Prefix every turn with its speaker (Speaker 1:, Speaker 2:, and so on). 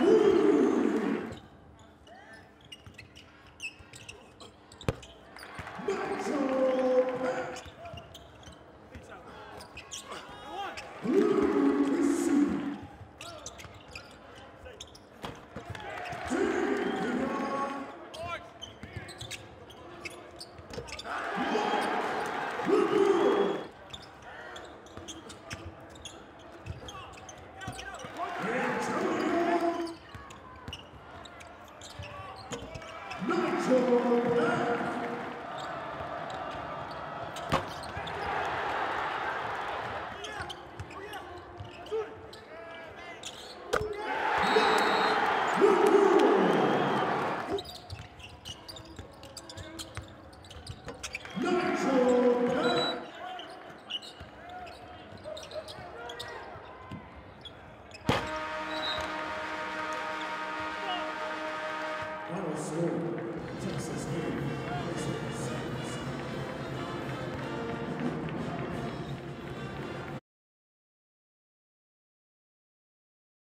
Speaker 1: Woo! Lucho Score, Texas A&M versus